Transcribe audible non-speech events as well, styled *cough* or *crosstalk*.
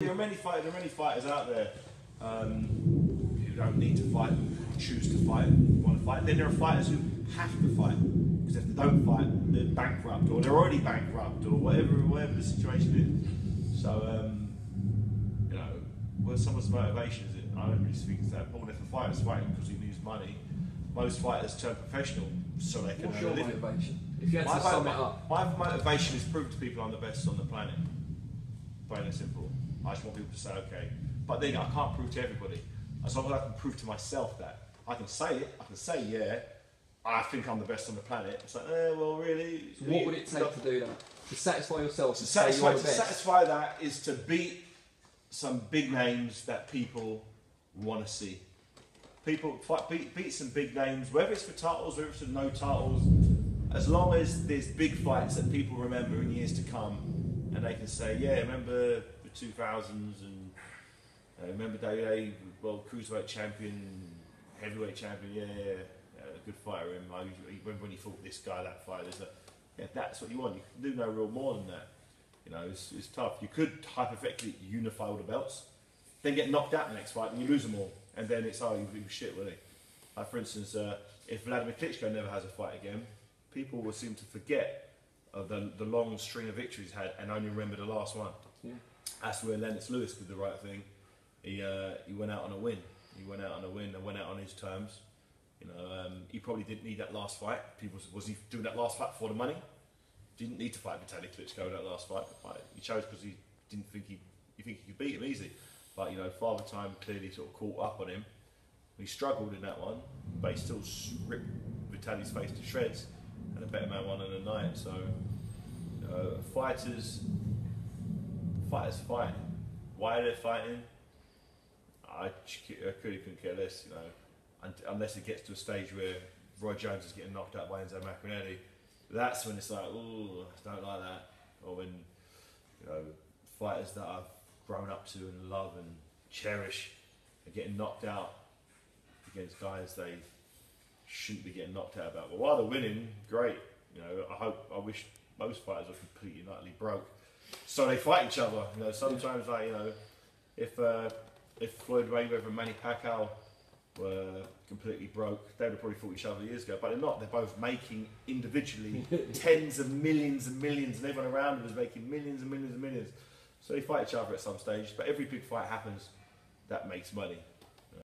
There are many fighters. There are many fighters out there um, who don't need to fight, choose to fight, want to fight. Then there are fighters who have to fight because if they don't fight, they're bankrupt or they're already bankrupt or whatever, whatever the situation is. So, um, you know, what someone's motivation is it? I don't really think it's that important. If a fighter's fighting because he needs money, most fighters turn professional so they can What's earn your motivation? If you had My, to sum it up, my motivation is prove to people I'm the best on the planet. Plain and simple. I just want people to say, okay. But then I can't prove to everybody. As long as I can prove to myself that. I can say it, I can say, yeah, I think I'm the best on the planet. It's like, eh, well, really? so what would it take to do that? To satisfy yourself, To satisfy, you're to the best. satisfy that is to beat some big names that people want to see. People fight, beat, beat some big names, whether it's for titles, whether it's for no titles. As long as there's big fights that people remember in years to come, and they can say, "Yeah, remember the 2000s and uh, remember David Haye, well, cruiserweight champion, heavyweight champion. Yeah, yeah, yeah, a good fighter. Him. I remember when he fought this guy, that a, yeah, that's what you want. You can do no real more than that. You know, it's, it's tough. You could hypothetically unify all the belts, then get knocked out in the next fight, and you lose them all, and then it's oh, you, you shit, really. Like for instance, uh, if Vladimir Klitschko never has a fight again, people will seem to forget of the, the long string of victories had and only remember the last one. Yeah. That's where Lennox Lewis did the right thing. He uh, he went out on a win. He went out on a win and went out on his terms. You know, um, he probably didn't need that last fight. People was he doing that last fight for the money? Didn't need to fight Vitaly Klitschko in that last fight. Fight- He chose because he didn't think he he think he could beat him easy. But you know, Father Time clearly sort of caught up on him. He struggled in that one, but he still ripped Vitaly's face to shreds, and a better man won in the night. So, know, fighters, fighters fight. Why are they're fighting, I, I really couldn't care less. You know, un- unless it gets to a stage where Roy Jones is getting knocked out by Enzo Maccarinelli, that's when it's like, oh, I don't like that. Or when you know fighters that I've grown up to and love and cherish are getting knocked out against guys they shouldn't be getting knocked out about. But while they're winning, great. You know, I hope, I wish most fighters are completely and utterly broke, so they fight each other. You know, sometimes like you know, if uh, if Floyd Mayweather and Manny Pacquiao were completely broke, they would have probably fought each other years ago. But they're not. They're both making individually *laughs* tens of millions and millions, and everyone around them is making millions and millions and millions. So they fight each other at some stage. But every big fight happens that makes money.